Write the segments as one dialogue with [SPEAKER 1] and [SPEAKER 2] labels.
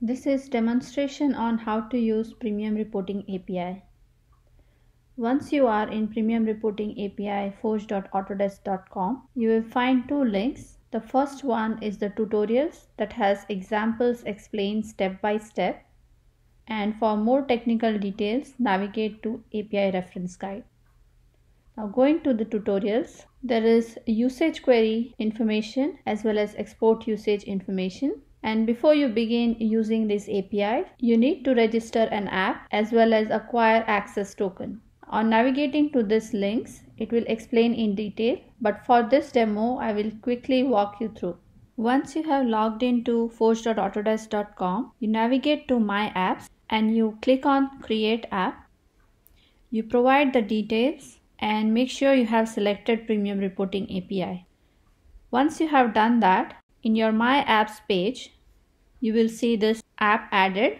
[SPEAKER 1] This is demonstration on how to use Premium Reporting API. Once you are in Premium Reporting API forge.autodesk.com, you will find two links. The first one is the tutorials that has examples explained step by step. And for more technical details, navigate to API reference guide. Now going to the tutorials, there is usage query information as well as export usage information and before you begin using this API, you need to register an app as well as acquire access token. On navigating to these links, it will explain in detail, but for this demo, I will quickly walk you through. Once you have logged into forge.autodesk.com, you navigate to My Apps and you click on Create App. You provide the details and make sure you have selected Premium Reporting API. Once you have done that, in your My Apps page, you will see this app added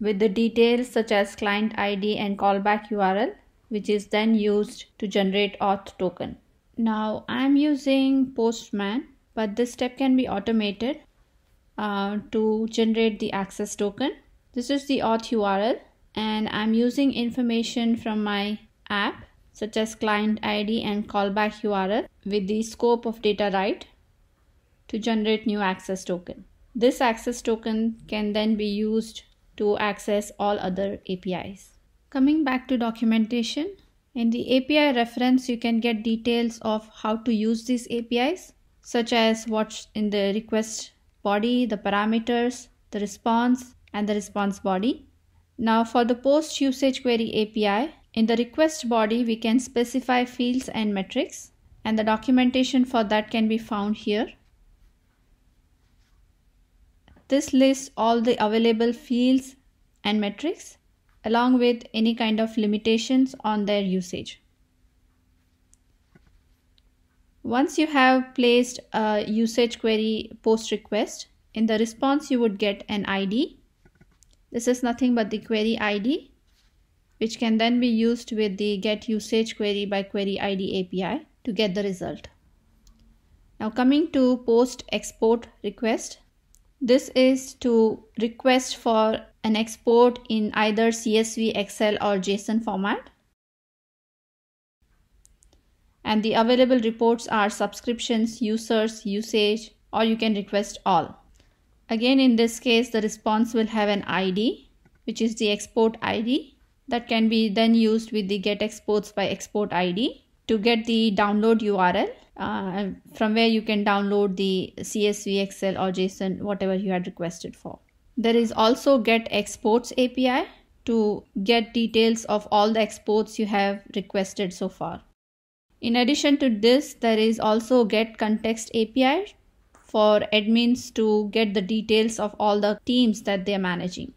[SPEAKER 1] with the details such as client ID and callback URL which is then used to generate auth token. Now I'm using Postman but this step can be automated uh, to generate the access token. This is the auth URL and I'm using information from my app such as client ID and callback URL with the scope of data write to generate new access token. This access token can then be used to access all other APIs. Coming back to documentation, in the API reference, you can get details of how to use these APIs, such as what's in the request body, the parameters, the response, and the response body. Now for the post usage query API, in the request body, we can specify fields and metrics, and the documentation for that can be found here. This lists all the available fields and metrics along with any kind of limitations on their usage. Once you have placed a usage query post request, in the response you would get an ID. This is nothing but the query ID which can then be used with the get usage query by query ID API to get the result. Now coming to post export request, this is to request for an export in either CSV, Excel or JSON format. And the available reports are subscriptions, users, usage, or you can request all. Again, in this case, the response will have an ID, which is the export ID that can be then used with the get exports by export ID to get the download URL uh, from where you can download the CSV, Excel or JSON, whatever you had requested for. There is also get exports API to get details of all the exports you have requested so far. In addition to this, there is also get context API for admins to get the details of all the teams that they are managing.